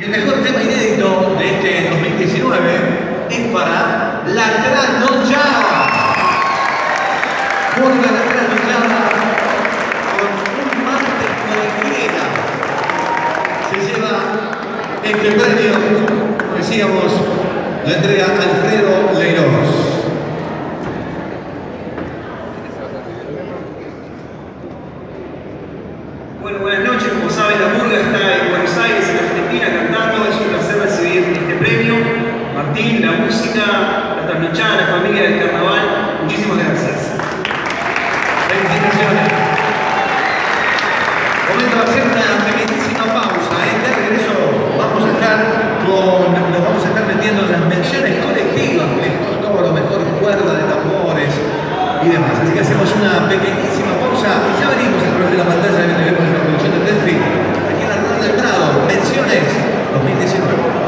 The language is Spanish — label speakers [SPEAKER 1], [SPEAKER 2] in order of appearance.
[SPEAKER 1] Y el mejor tema inédito de este 2019 es para La Trasnochada. Vuelve La Trasnochada con un martes cualquiera. Se lleva este premio, decíamos, la entrega Alfredo Leiros.
[SPEAKER 2] Bueno. Como saben, la Murga está en Buenos Aires, en Argentina, cantando. Es un placer recibir este premio. La música, la trasnochada, la familia del carnaval. Muchísimas gracias.
[SPEAKER 1] Felicitaciones. Momento de hacer una pequeñísima pausa. ¿eh? De regreso vamos a estar con, nos vamos a estar metiendo en las menciones colectivas, todo lo mejor cuerda de tambores y demás. Así que hacemos una pequeñísima pausa y ya venimos a través de la pantalla que la producción de Telfi. Aquí en la Rueda del Prado, menciones 2019.